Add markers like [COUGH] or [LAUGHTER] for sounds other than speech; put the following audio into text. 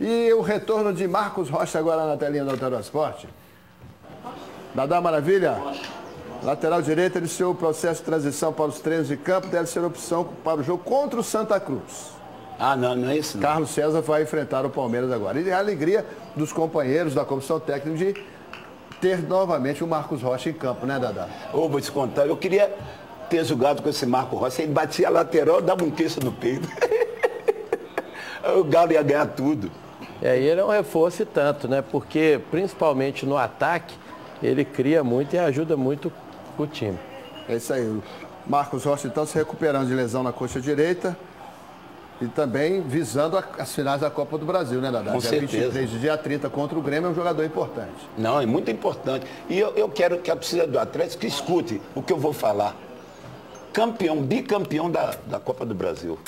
E o retorno de Marcos Rocha agora na telinha do Autorosport. Dadá Maravilha? Lateral direito iniciou o processo de transição para os treinos de campo, deve ser opção para o jogo contra o Santa Cruz. Ah, não, não é isso não. Carlos César vai enfrentar o Palmeiras agora. E a alegria dos companheiros da comissão técnica de ter novamente o Marcos Rocha em campo, né, Dadá? Ô, vou te contar, eu queria ter jogado com esse Marcos Rocha, ele batia a lateral, dava um terço no peito. [LAUGHS] o Galo ia ganhar tudo. É, e ele é um reforço e tanto, né? Porque principalmente no ataque, ele cria muito e ajuda muito o time. É isso aí. Marcos Rocha então se recuperando de lesão na coxa direita e também visando a, as finais da Copa do Brasil, né, Dadá? Com dia certeza. 23 de dia 30 contra o Grêmio é um jogador importante. Não, é muito importante. E eu, eu quero que a torcida do Atlético escute o que eu vou falar. Campeão, bicampeão da, da Copa do Brasil.